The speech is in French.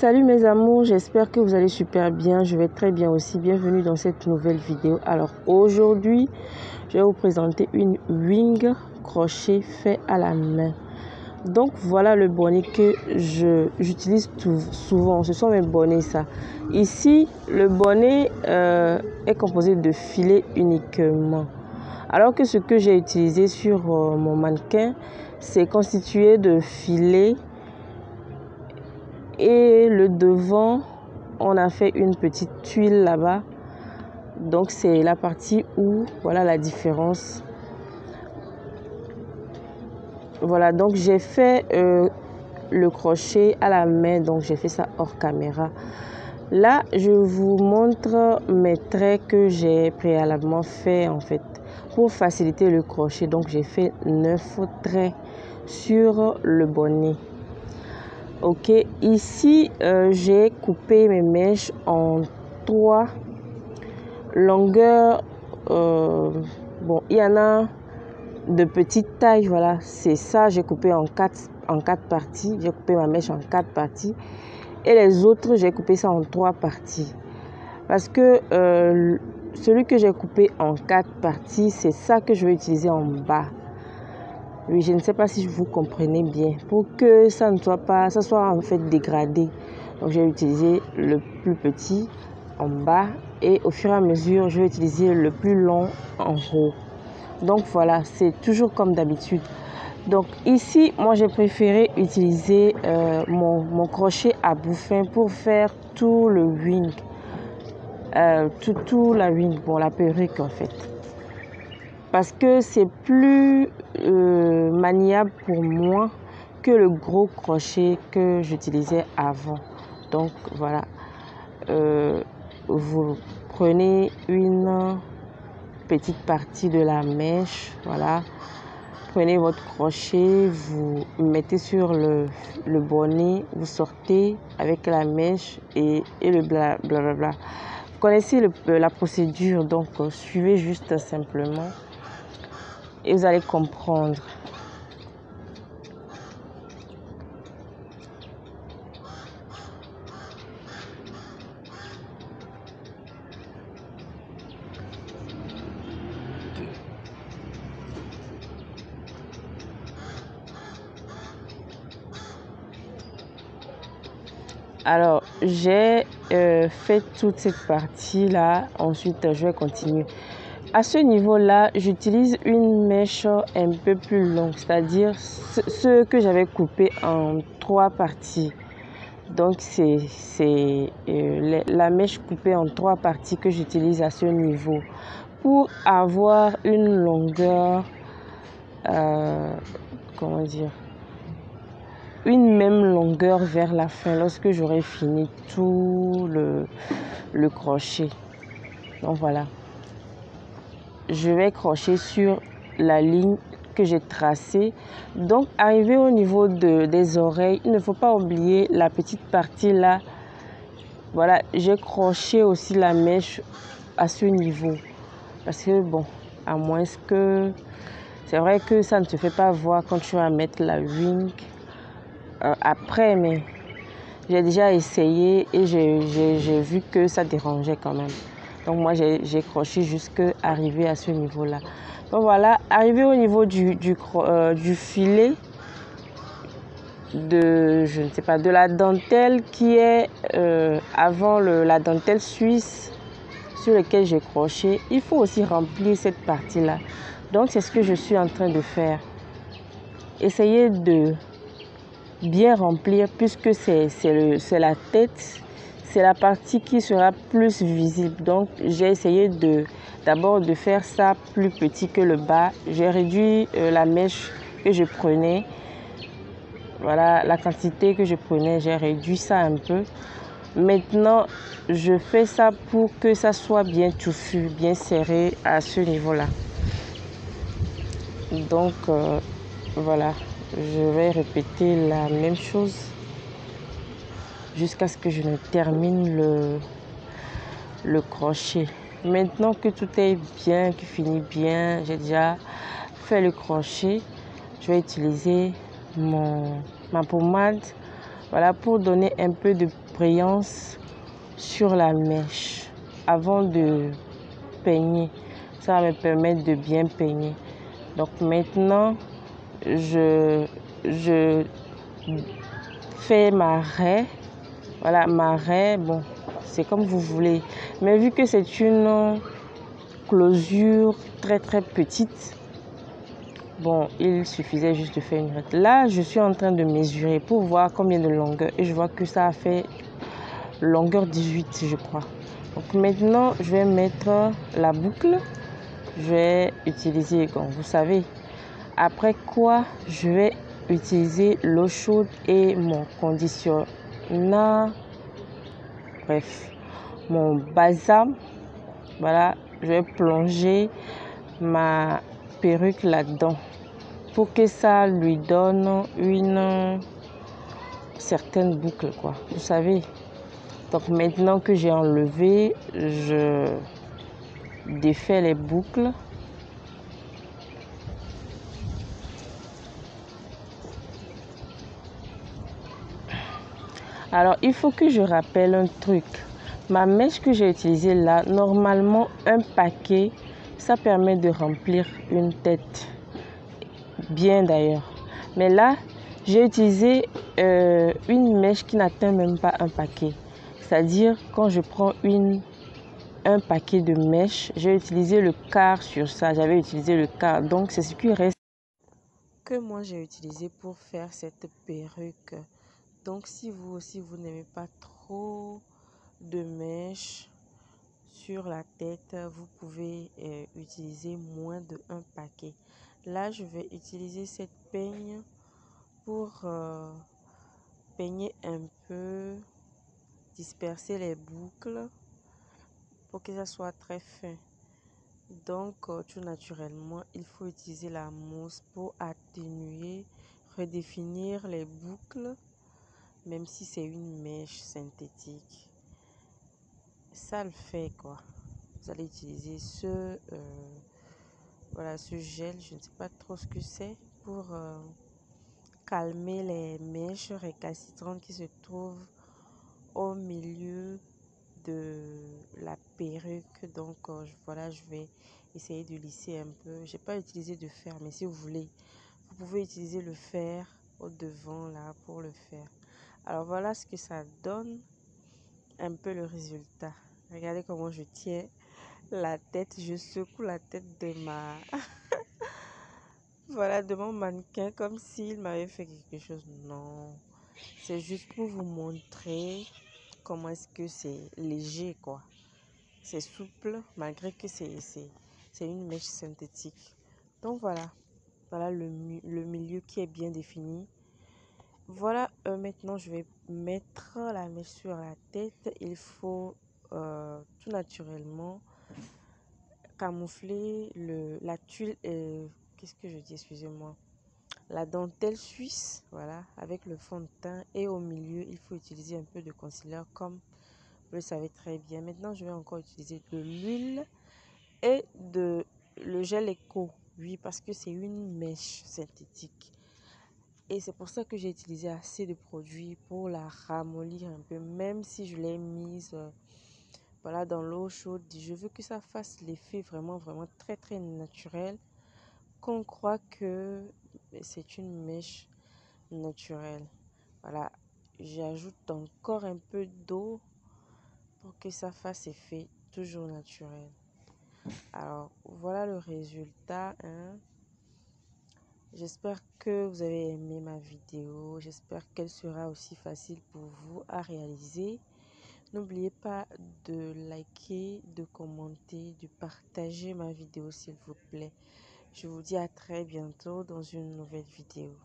Salut mes amours, j'espère que vous allez super bien. Je vais très bien aussi. Bienvenue dans cette nouvelle vidéo. Alors aujourd'hui, je vais vous présenter une wing crochet fait à la main. Donc voilà le bonnet que j'utilise souvent. Ce sont mes bonnets ça. Ici, le bonnet euh, est composé de filets uniquement. Alors que ce que j'ai utilisé sur euh, mon mannequin, c'est constitué de filets et le devant on a fait une petite tuile là-bas. Donc c'est la partie où voilà la différence. Voilà donc j'ai fait euh, le crochet à la main. Donc j'ai fait ça hors caméra. Là je vous montre mes traits que j'ai préalablement fait en fait pour faciliter le crochet. Donc j'ai fait 9 traits sur le bonnet ok ici euh, j'ai coupé mes mèches en trois longueurs euh, bon il y en a de petite taille voilà c'est ça j'ai coupé en quatre en quatre parties j'ai coupé ma mèche en quatre parties et les autres j'ai coupé ça en trois parties. Parce que euh, celui que j'ai coupé en quatre parties c'est ça que je vais utiliser en bas oui, je ne sais pas si vous comprenez bien. Pour que ça ne soit pas, ça soit en fait dégradé. Donc j'ai utilisé le plus petit en bas et au fur et à mesure, je vais utiliser le plus long en haut. Donc voilà, c'est toujours comme d'habitude. Donc ici, moi j'ai préféré utiliser euh, mon, crochet à bouffin pour faire tout le wing. Euh, tout, tout la wing, bon la perruque en fait parce que c'est plus euh, maniable pour moi que le gros crochet que j'utilisais avant. Donc voilà, euh, vous prenez une petite partie de la mèche, voilà. Prenez votre crochet, vous mettez sur le, le bonnet, vous sortez avec la mèche et, et le blablabla. Bla bla. Vous connaissez la procédure, donc suivez juste simplement vous allez comprendre. Alors, j'ai euh, fait toute cette partie-là. Ensuite, je vais continuer. À ce niveau-là, j'utilise une mèche un peu plus longue, c'est-à-dire ce que j'avais coupé en trois parties. Donc, c'est euh, la mèche coupée en trois parties que j'utilise à ce niveau pour avoir une longueur, euh, comment dire, une même longueur vers la fin lorsque j'aurai fini tout le, le crochet. Donc voilà je vais crocher sur la ligne que j'ai tracée. Donc, arrivé au niveau de, des oreilles, il ne faut pas oublier la petite partie là. Voilà, j'ai croché aussi la mèche à ce niveau. Parce que, bon, à moins que... C'est vrai que ça ne te fait pas voir quand tu vas mettre la wing euh, après, mais j'ai déjà essayé et j'ai vu que ça dérangeait quand même. Donc moi, j'ai croché jusqu'à arriver à ce niveau-là. Donc voilà, arrivé au niveau euh, du, filet, de, je ne sais pas, de la dentelle qui est euh, avant la dentelle suisse sur laquelle j'ai croché, il faut aussi remplir cette partie-là. Donc c'est ce que je suis en train de faire. Essayez de bien remplir puisque c'est la tête c'est la partie qui sera plus visible. Donc j'ai essayé de d'abord de faire ça plus petit que le bas. J'ai réduit euh, la mèche que je prenais. Voilà la quantité que je prenais, j'ai réduit ça un peu. Maintenant, je fais ça pour que ça soit bien touffu, bien serré à ce niveau-là. Donc euh, voilà, je vais répéter la même chose jusqu'à ce que je ne termine le, crochet. Maintenant que tout est bien, que finit bien, j'ai déjà fait le crochet, je vais utiliser ma pommade voilà, pour donner un peu de brillance sur la mèche avant de peigner. Ça va me permettre de bien peigner. Donc maintenant, je, je fais ma raie. Voilà, ma raie, bon, c'est comme vous voulez. Mais vu que c'est une closure très très petite, bon, il suffisait juste de faire une raie. Là, je suis en train de mesurer pour voir combien de longueur. Et je vois que ça a fait longueur 18, je crois. Donc maintenant, je vais mettre la boucle. Je vais utiliser, comme vous savez, après quoi je vais utiliser l'eau chaude et mon conditionneur. Bref, mon balsam. Voilà, je vais plonger ma perruque là-dedans pour que ça lui donne une certaine boucle, quoi. Vous savez. Donc maintenant que j'ai enlevé, je défais les boucles. Alors, il faut que je rappelle un truc. Ma mèche que j'ai utilisée là, normalement, un paquet, ça permet de remplir une tête. Bien d'ailleurs. Mais là, j'ai utilisé euh, une mèche qui n'atteint même pas un paquet. C'est-à-dire, quand je prends une, un paquet de mèches, j'ai utilisé le quart sur ça. J'avais utilisé le quart. Donc, c'est ce qui reste que moi j'ai utilisé pour faire cette perruque. Donc, si vous aussi, vous n'aimez pas trop de mèches sur la tête, vous pouvez euh, utiliser moins de un paquet. Là, je vais utiliser cette peigne pour euh, peigner un peu disperser les boucles pour que ça soit très fin. Donc, euh, tout naturellement, il faut utiliser la mousse pour atténuer, redéfinir les boucles, même si c'est une mèche synthétique. Ça le fait quoi. Vous allez utiliser ce, euh, voilà, ce gel, je ne sais pas trop ce que c'est, pour euh, calmer les mèches récalcitrantes qui se trouvent au milieu de la perruque donc euh, voilà je vais essayer de lisser un peu j'ai pas utilisé de fer mais si vous voulez vous pouvez utiliser le fer au devant là pour le faire alors voilà ce que ça donne un peu le résultat regardez comment je tiens la tête je secoue la tête de ma voilà de mon mannequin comme s'il m'avait fait quelque chose non c'est juste pour vous montrer comment est-ce que c'est léger, quoi. C'est souple, malgré que c'est une mèche synthétique. Donc voilà, voilà le, le milieu qui est bien défini. Voilà, euh, maintenant je vais mettre la mèche sur la tête. Il faut euh, tout naturellement camoufler le, la tuile. Qu'est-ce que je dis, excusez-moi la dentelle suisse, voilà, avec le fond de teint. Et au milieu, il faut utiliser un peu de concealer comme vous le savez très bien. Maintenant, je vais encore utiliser de l'huile et de le gel éco. Oui, parce que c'est une mèche synthétique. Et c'est pour ça que j'ai utilisé assez de produits pour la ramollir un peu, même si je l'ai mise euh, voilà, dans l'eau chaude. Je veux que ça fasse l'effet vraiment, vraiment très, très naturel. Qu'on croit que c'est une mèche naturelle. Voilà, j'ajoute encore un peu d'eau pour que ça fasse effet toujours naturel. Alors, voilà le résultat. Hein. J'espère que vous avez aimé ma vidéo. J'espère qu'elle sera aussi facile pour vous à réaliser. N'oubliez pas de liker, de commenter, de partager ma vidéo s'il vous plaît. Je vous dis à très bientôt dans une nouvelle vidéo.